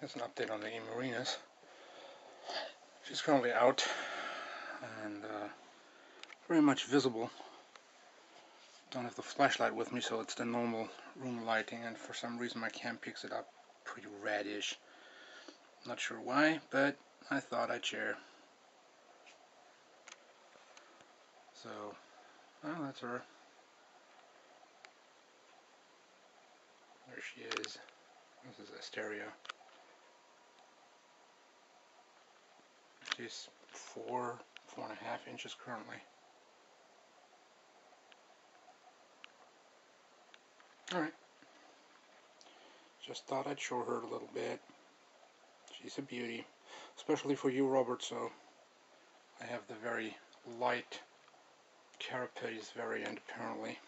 That's an update on the murinus. She's currently out and uh, very much visible. Don't have the flashlight with me, so it's the normal room lighting, and for some reason my cam picks it up pretty reddish. Not sure why, but I thought I'd share. So, well, that's her. There she is. This is a She's four, four and a half inches currently. Alright. Just thought I'd show her a little bit. She's a beauty. Especially for you, Robert, so I have the very light carapace variant apparently.